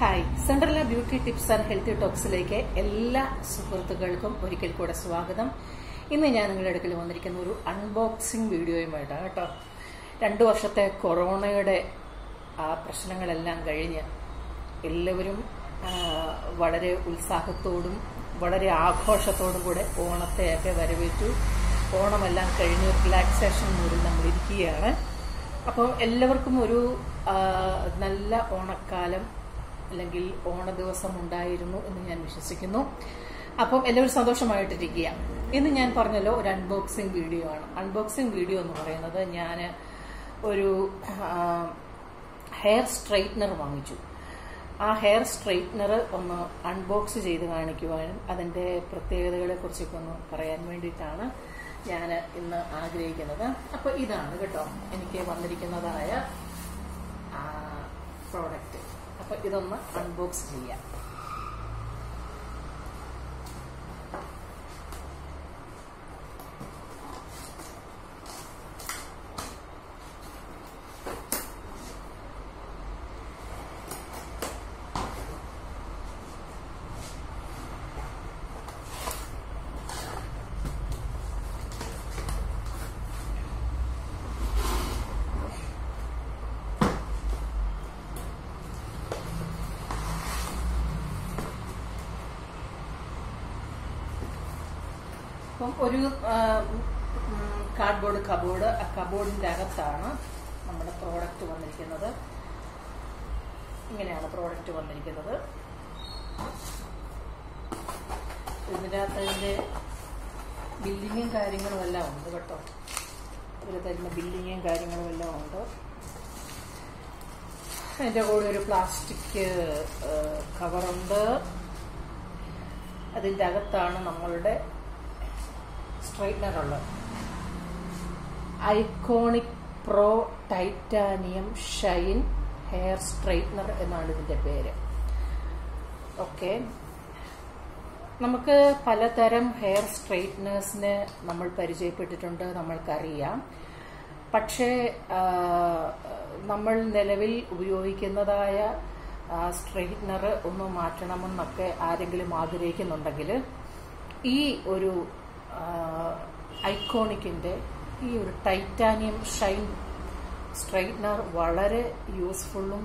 Hi. Cinderella beauty tips and healthy ടോക്സിലേക്ക് എല്ലാ സുഹൃത്തുക്കൾക്കും ഒരിക്കൽ കൂടെ സ്വാഗതം. ഇന്ന് ഞാൻ നിങ്ങളുടെ അടുക്കൽ വന്നിരിക്കുന്ന ഒരു അൺബോക്സിംഗ് വീഡിയോയുമായിട്ടാണ് കേട്ടോ. രണ്ടു വർഷത്തെ കൊറോണയുടെ ആ പ്രശ്നങ്ങളെല്ലാം കഴിഞ്ഞ് എല്ലാവരും വളരെ ഉത്സാഹത്തോടും വളരെ ആഘോഷത്തോടും കൂടെ ഓണത്തെയൊക്കെ വരവേറ്റു. ഓണമെല്ലാം കഴിഞ്ഞ് റിലാക്സേഷൻ മൂഡിൽ നമ്മൾ ഇരിക്കുകയാണ്. അപ്പോൾ എല്ലാവർക്കും ഒരു നല്ല ഓണക്കാലം അല്ലെങ്കിൽ ഓണ ദിവസം ഉണ്ടായിരുന്നു എന്ന് ഞാൻ വിശ്വസിക്കുന്നു. അപ്പം എല്ലാവരും സന്തോഷമായിട്ടിരിക്കുക. ഇന്ന് ഞാൻ പറഞ്ഞല്ലോ ഒരു അൺബോക്സിംഗ് വീഡിയോ ആണ്. അൺബോക്സിംഗ് വീഡിയോ എന്ന് പറയുന്നത് ഞാൻ ഒരു ഹെയർ സ്ട്രെയിറ്റ്നർ വാങ്ങിച്ചു. ആ ഹെയർ സ്ട്രെയിറ്റ്നർ ഒന്ന് അൺബോക്സ് ചെയ്ത് കാണിക്കുവാനും അതിന്റെ പ്രത്യേകതകളെ കുറിച്ചൊക്കെ ഒന്ന് പറയാൻ വേണ്ടിയിട്ടാണ് ഞാൻ ഇന്ന് ആഗ്രഹിക്കുന്നത്. അപ്പോൾ ഇതാണ് കേട്ടോ എനിക്ക് വന്നിരിക്കുന്നതായ അപ്പോൾ ഇതൊന്ന് അൺബോക്സ് ചെയ്യാം. അപ്പം ഒരു കാർഡ്ബോർഡ് കബോർഡ് ആ കബോർഡിന്റെ അകത്താണ് നമ്മുടെ പ്രോഡക്റ്റ് വന്നിരിക്കുന്നത്. ഇങ്ങനെയാണ് പ്രോഡക്റ്റ് വന്നിരിക്കുന്നത്. ഇതിന്റെ അകത്ത് അതിന്റെ ബില്ലിങ്ങും കാര്യങ്ങളും എല്ലാം ഉണ്ട് കേട്ടോ. ഇവർ തരുന്ന ബില്ലിങ്ങും കാര്യങ്ങളും എല്ലാം ഉണ്ട്. അതിന്റെ കൂടെ ഒരു പ്ലാസ്റ്റിക് കവറുണ്ട് അതിന്റെ അകത്താണ് നമ്മളുടെ സ്ട്രൈറ്റ്നർ ഉള്ളത് Ikonic Pro Titanium Shine hair straightener എന്നാണ് ഇതിന്റെ പേര്. ഓക്കെ. നമുക്ക് പലതരം ഹെയർ സ്ട്രൈറ്റ്നേഴ്സിന് നമ്മൾ പരിചയപ്പെട്ടിട്ടുണ്ട് നമ്മൾക്കറിയാം. പക്ഷേ നമ്മൾ നിലവിൽ ഉപയോഗിക്കുന്നതായ സ്ട്രൈറ്റ്നർ ഒന്ന് മാറ്റണമെന്നൊക്കെ ആരെങ്കിലും ആഗ്രഹിക്കുന്നുണ്ടെങ്കിൽ ഈ ഒരു ഐക്കോണിക്കിന്റെ ഈ ഒരു ടൈറ്റാനിയം ഷൈൻ സ്ട്രൈറ്റ്നർ വളരെ യൂസ്ഫുള്ളും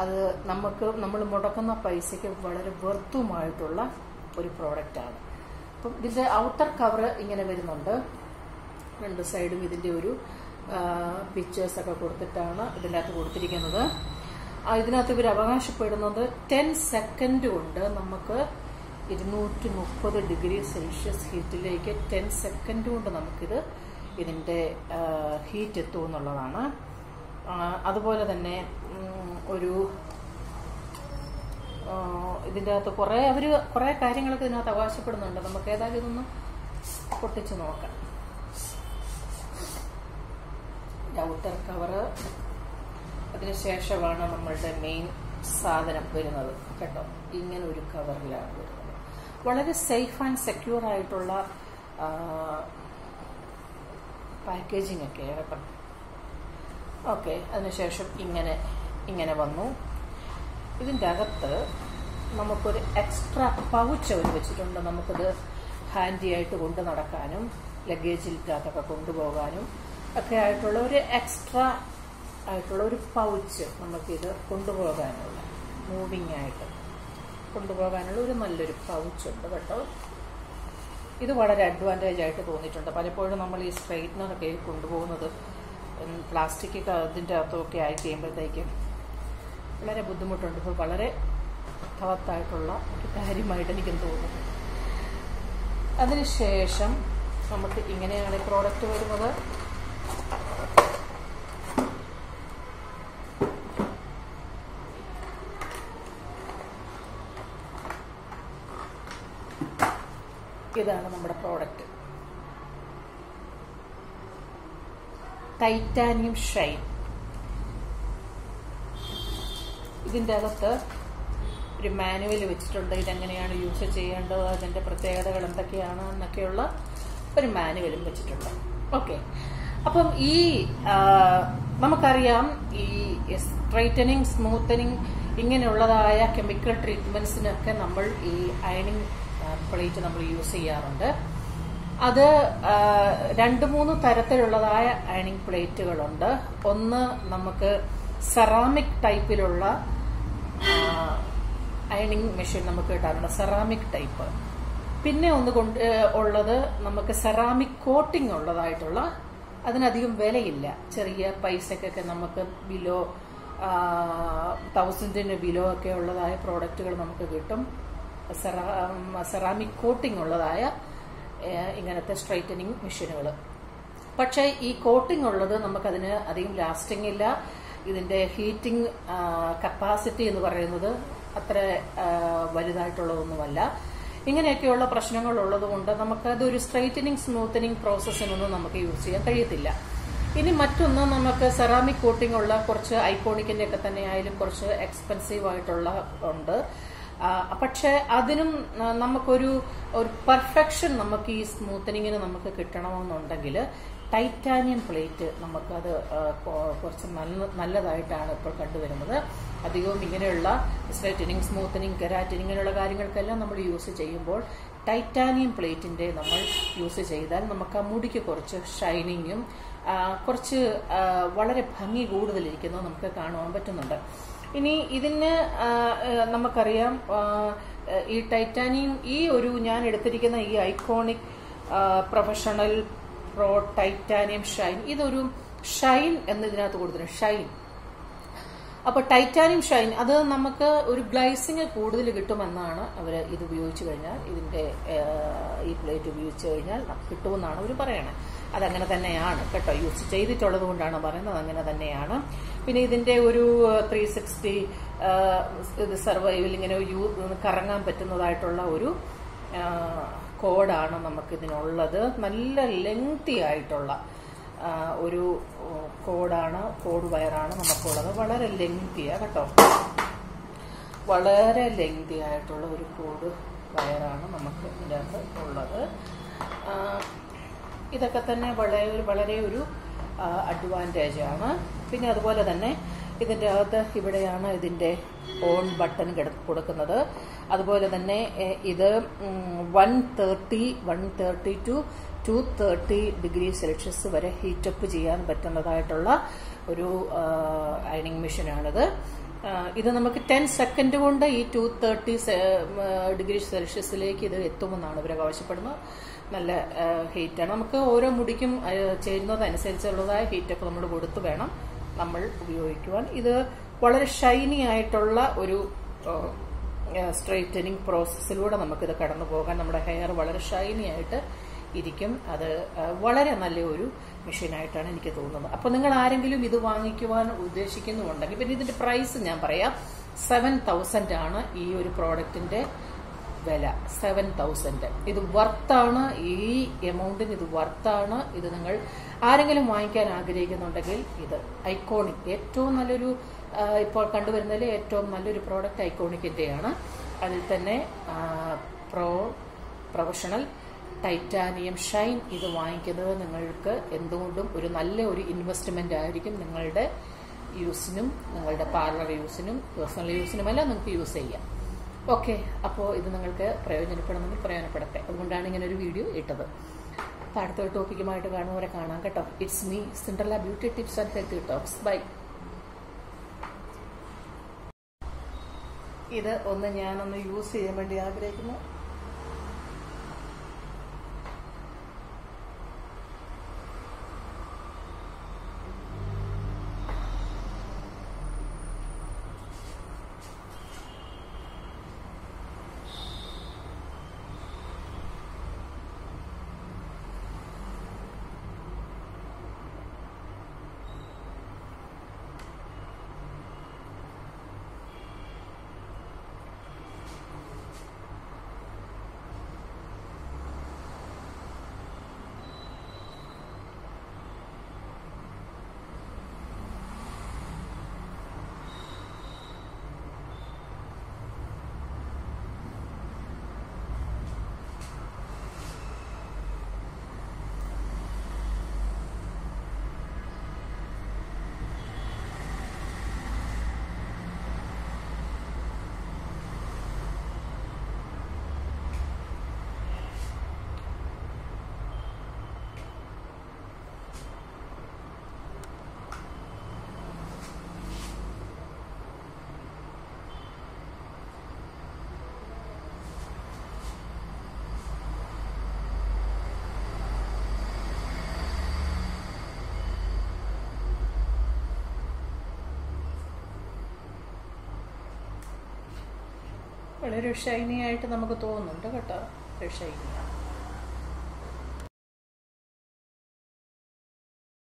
അത് നമുക്ക് നമ്മൾ മുടക്കുന്ന പൈസയ്ക്ക് വളരെ വെർത്തുമായിട്ടുള്ള ഒരു പ്രോഡക്റ്റാണ്. അപ്പം ഇതിന്റെ ഔട്ടർ കവർ ഇങ്ങനെ വരുന്നുണ്ട്. രണ്ട് സൈഡും ഇതിന്റെ ഒരു പിക്ചേഴ്സൊക്കെ കൊടുത്തിട്ടാണ് ഇതിന്റെ അകത്ത് കൊടുത്തിരിക്കുന്നത് ഇതിനകത്ത് ഇവർ അവകാശപ്പെടുന്നത് ടെൻ സെക്കൻഡ് കൊണ്ട് നമുക്ക് ഇരുന്നൂറ്റി മുപ്പത് ഡിഗ്രി സെൽഷ്യസ് ഹീറ്റിലേക്ക് ടെൻ സെക്കൻഡ് കൊണ്ട് നമുക്കിത് ഇതിന്റെ ഹീറ്റ് എത്തും എന്നുള്ളതാണ്. അതുപോലെ തന്നെ ഒരു ഇതിന്റെ അകത്ത് കുറേ അവർ കുറേ കാര്യങ്ങളൊക്കെ ഇതിനകത്ത് അവകാശപ്പെടുന്നുണ്ട്. നമുക്ക് ഏതായാലും ഇതൊന്ന് പൊട്ടിച്ച് നോക്കാം. ഔട്ടർ കവറ് അതിനുശേഷമാണ് നമ്മളുടെ മെയിൻ സാധനം വരുന്നത്. കേട്ടോ? ഇങ്ങനെ ഒരു കവറിലാണ് വരുന്നത്. വളരെ സേഫ് ആൻഡ് സെക്യൂർ ആയിട്ടുള്ള പാക്കേജിംഗ് ഒക്കെ കേട്ടോ ഓക്കെ അതിനുശേഷം ഇങ്ങനെ ഇങ്ങനെ വന്നു. ഇതിന്റെ അകത്ത് നമുക്കൊരു എക്സ്ട്രാ പൗച്ച് അവർ വെച്ചിട്ടുണ്ട്. നമുക്കത് ഹാൻഡി ആയിട്ട് കൊണ്ടു നടക്കാനും ലഗേജിനകത്തൊക്കെ കൊണ്ടുപോകാനും ഒക്കെ ആയിട്ടുള്ള ഒരു എക്സ്ട്രാ ആയിട്ടുള്ള ഒരു പൗച്ച് നമുക്കിത് കൊണ്ടുപോകാനുള്ള മൂവിങ് ആയിട്ട്. കൊണ്ടുപോകാനുള്ള ഒരു നല്ലൊരു പൗച്ച് ഉണ്ട് കേട്ടോ. ഇത് വളരെ അഡ്വാന്റേജ് ആയിട്ട് തോന്നിയിട്ടുണ്ട്. പലപ്പോഴും നമ്മൾ ഈ സ്ട്രെയിറ്റ്നറൊക്കെ കൊണ്ടുപോകുന്നത് പ്ലാസ്റ്റിക് അതിന്റെ അകത്തൊക്കെ ആയി കഴിയുമ്പോഴത്തേക്കും വളരെ ബുദ്ധിമുട്ടുണ്ട്. ഇപ്പോൾ വളരെ അർത്ഥവത്തായിട്ടുള്ള ഒരു കാര്യമായിട്ട് എനിക്ക് തോന്നുന്നു. അതിനുശേഷം നമുക്ക് ഇങ്ങനെയാണ് ഈ പ്രോഡക്റ്റ് വരുന്നത്. ഇതാണ് നമ്മുടെ പ്രോഡക്റ്റ് ടൈറ്റാനിയം ഷൈൻ ഇതിന്റെ അകത്ത് ഒരു മാനുവൽ വെച്ചിട്ടുണ്ട്. ഇതെങ്ങനെയാണ് യൂസ് ചെയ്യേണ്ടത്? അതിന്റെ പ്രത്യേകതകൾ എന്തൊക്കെയാണ് എന്നൊക്കെയുള്ള ഒരു മാനുവലും വെച്ചിട്ടുണ്ട്. ഓക്കെ അപ്പം ഈ നമുക്കറിയാം ഈ സ്ട്രൈറ്റനിങ് സ്മൂത്തനിങ് ഇങ്ങനെയുള്ളതായ കെമിക്കൽ ട്രീറ്റ്മെന്റ്സിനൊക്കെ നമ്മൾ ഈ അയണിങ് പ്ലേറ്റ് നമ്മൾ യൂസ് ചെയ്യാറുണ്ട്. അത് രണ്ട് മൂന്ന് തരത്തിലുള്ളതായ അയണിങ് പ്ലേറ്റുകളുണ്ട്. ഒന്ന് നമുക്ക് സെറാമിക് ടൈപ്പിലുള്ള അയണിങ് മെഷീൻ നമുക്ക് കിട്ടാറുണ്ട്. Ceramic type. പിന്നെ ഒന്ന് കൊണ്ട് ഉള്ളത് നമുക്ക് സെറാമിക് കോട്ടിംഗ് ഉള്ളതായിട്ടുള്ള അതിനധികം വിലയില്ല. ചെറിയ പൈസക്കൊക്കെ നമുക്ക് ബിലോ തൗസൻഡിന് ബിലോ ഒക്കെ ഉള്ളതായ പ്രോഡക്റ്റുകൾ നമുക്ക് കിട്ടും. സെറാമിക് കോട്ടിംഗ് ഉള്ളതായ ഇങ്ങനത്തെ സ്ട്രൈറ്റനിങ് മെഷീനുകൾ പക്ഷേ ഈ കോട്ടിംഗ് ഉള്ളത് നമുക്കതിന് അധികം ലാസ്റ്റിംഗ് ഇല്ല. ഇതിന്റെ ഹീറ്റിംഗ് കപ്പാസിറ്റി എന്ന് പറയുന്നത് അത്ര വലുതായിട്ടുള്ളതൊന്നുമല്ല. ഇങ്ങനെയൊക്കെയുള്ള പ്രശ്നങ്ങൾ ഉള്ളതുകൊണ്ട് നമുക്ക് ഒരു സ്ട്രൈറ്റനിങ് സ്മൂത്തനിങ് പ്രോസസ്സിനൊന്നും നമുക്ക് യൂസ് ചെയ്യാൻ കഴിയത്തില്ല. ഇനി മറ്റൊന്ന് നമുക്ക് സെറാമിക് കോട്ടിംഗ് ഉള്ള കുറച്ച് ഐക്കോണിക്കിന്റെ ഒക്കെ തന്നെ ആയാലും കുറച്ച് എക്സ്പെൻസീവ് ആയിട്ടുള്ള ഉണ്ട്. പക്ഷെ അതിനും നമുക്കൊരു ഒരു പെർഫെക്ഷൻ നമുക്ക് ഈ സ്മൂത്തനിങ്ങിന് നമുക്ക് കിട്ടണമെന്നുണ്ടെങ്കിൽ ടൈറ്റാനിയം പ്ലേറ്റ് നമുക്കത് കുറച്ച് നല്ല നല്ലതായിട്ടാണ് ഇപ്പോൾ കണ്ടുവരുന്നത്. അധികവും ഇങ്ങനെയുള്ള സ്ട്രൈറ്റനിങ് സ്മൂത്തനിങ് കെരാറ്റിൻ ഇങ്ങനെയുള്ള കാര്യങ്ങൾക്കെല്ലാം നമ്മൾ യൂസ് ചെയ്യുമ്പോൾ ടൈറ്റാനിയം പ്ലേറ്റിന്റെ നമ്മൾ യൂസ് ചെയ്താൽ നമുക്ക് ആ മുടിക്ക് കുറച്ച് ഷൈനിങ്ങും കുറച്ച് വളരെ ഭംഗി കൂടുതലിരിക്കുന്നത് നമുക്ക് കാണുവാൻ പറ്റുന്നുണ്ട്. ഇനി ഇതിന് നമുക്കറിയാം ഈ ടൈറ്റാനിയം ഈ ഒരു ഞാൻ എടുത്തിരിക്കുന്ന ഈ Ikonic professional Pro Titanium Shine ഇതൊരു ഷൈൻ എന്നതിനകത്ത് കൊടുത്തിട്ടുണ്ട് ഷൈൻ. അപ്പൊ ടൈറ്റാനിയം ഷൈൻ അത് നമുക്ക് ഒരു ഗ്ലൈസിങ് കൂടുതൽ കിട്ടുമെന്നാണ് അവർ ഇത് ഉപയോഗിച്ച് കഴിഞ്ഞാൽ ഇതിന്റെ ഈ പ്ലേറ്റ് ഉപയോഗിച്ച് കഴിഞ്ഞാൽ കിട്ടുമെന്നാണ് അവർ പറയണത് അതങ്ങനെ തന്നെയാണ് കേട്ടോ. യൂസ് ചെയ്തിട്ടുള്ളത് കൊണ്ടാണ് പറയുന്നത് അങ്ങനെ തന്നെയാണ്. പിന്നെ ഇതിന്റെ ഒരു ത്രീ സിക്സ്റ്റി ഇത് സർവൈവൽ ഇങ്ങനെ കറങ്ങാൻ പറ്റുന്നതായിട്ടുള്ള ഒരു കോഡാണ് നമുക്കിതിനുള്ളത്. നല്ല ലെങ്തി ആയിട്ടുള്ള ഒരു കോഡാണ് കോഡ് വയറാണ് നമുക്കുള്ളത്. വളരെ ലെങ്തിയാ കേട്ടോ. വളരെ ലെങ്തി ആയിട്ടുള്ള ഒരു കോഡ് വയറാണ് നമുക്ക് ഇതിനകത്ത് ഉള്ളത് ആ, ഇതൊക്കെ തന്നെ വളരെ വളരെ ഒരു അഡ്വാന്റേജ് ആണ്. പിന്നെ അതുപോലെ തന്നെ ഇതിന്റെ അകത്ത് ഇവിടെയാണ് ഇതിന്റെ ഓൺ ബട്ടൺ കൊടുക്കുന്നത്. അതുപോലെ തന്നെ ഇത് one thirty one thirty two two thirty degree Celsius വരെ ഹീറ്റപ്പ് ചെയ്യാൻ പറ്റുന്നതായിട്ടുള്ള ഒരു അയണിങ് മെഷീനാണിത് ഇത് നമുക്ക് ടെൻ സെക്കൻഡ് കൊണ്ട് ഈ ടു തേർട്ടി ഡിഗ്രി സെൽഷ്യസിലേക്ക് ഇത് എത്തുമെന്നാണ് ഇവരെ ആവശ്യപ്പെടുന്നത്. നല്ല ഹീറ്റാണ് നമുക്ക് ഓരോ മുടിക്കും ചേരുന്നതനുസരിച്ചുള്ളതായ ഹീറ്റൊക്കെ നമ്മൾ കൊടുത്ത് വേണം നമ്മൾ ഉപയോഗിക്കുവാൻ. ഇത് വളരെ ഷൈനി ആയിട്ടുള്ള ഒരു സ്ട്രെയിറ്റനിങ് പ്രോസസ്സിലൂടെ നമുക്കിത് കടന്നു പോകാൻ നമ്മുടെ ഹെയർ വളരെ ഷൈനി ആയിട്ട് ഇരിക്കും. അത് വളരെ നല്ല ഒരു മെഷീനായിട്ടാണ് എനിക്ക് തോന്നുന്നത്. അപ്പോൾ നിങ്ങൾ ആരെങ്കിലും ഇത് വാങ്ങിക്കുവാൻ ഉദ്ദേശിക്കുന്നുണ്ടെങ്കിൽ പിന്നെ ഇതിന്റെ പ്രൈസ് ഞാൻ പറയാം. സെവൻ തൗസൻഡ് ആണ് ഈ ഒരു പ്രോഡക്റ്റിന്റെ വില സെവൻ തൗസൻഡ് ഇത് വർത്താണ് ഈ എമൗണ്ടിന് ഇത് വർത്താണ് ഇത് നിങ്ങൾ ആരെങ്കിലും വാങ്ങിക്കാൻ ആഗ്രഹിക്കുന്നുണ്ടെങ്കിൽ ഇത് ഐക്കോണിക് ഏറ്റവും നല്ലൊരു ഇപ്പോൾ കണ്ടുവരുന്നതിൽ ഏറ്റവും നല്ലൊരു പ്രോഡക്റ്റ് ഐക്കോണിക്കിന്റെയാണ് അതിൽ തന്നെ പ്രോ പ്രൊഫഷണൽ ടൈറ്റാനിയം ഷൈൻ ഇത് വാങ്ങിക്കുന്നത് നിങ്ങൾക്ക് എന്തുകൊണ്ടും ഒരു നല്ല ഒരു ഇൻവെസ്റ്റ്മെന്റ് ആയിരിക്കും നിങ്ങളുടെ യൂസിനും നിങ്ങളുടെ പാർലർ യൂസിനും പേഴ്സണൽ യൂസിനുമെല്ലാം നിങ്ങൾക്ക് യൂസ് ചെയ്യാം. ഓക്കെ അപ്പോൾ ഇത് നിങ്ങൾക്ക് പ്രയോജനപ്പെടുമെന്ന് പ്രയോജനപ്പെടട്ടെ. അതുകൊണ്ടാണ് ഇങ്ങനെ ഒരു വീഡിയോ ഇട്ടത്. അപ്പോൾ അടുത്ത ടോപ്പിക്കുമായിട്ട് കാണുന്നവരെ കാണാം കേട്ടോ. It's me Cinderella beauty tips and health talks bye ഇത് ഒന്ന് ഞാനൊന്ന് യൂസ് ചെയ്യാൻ വേണ്ടി ആഗ്രഹിക്കുന്നു. വളരെ ഷൈനി ആയിട്ട് നമുക്ക് തോന്നുന്നുണ്ട് കേട്ടോ. ഷൈനിയാണ്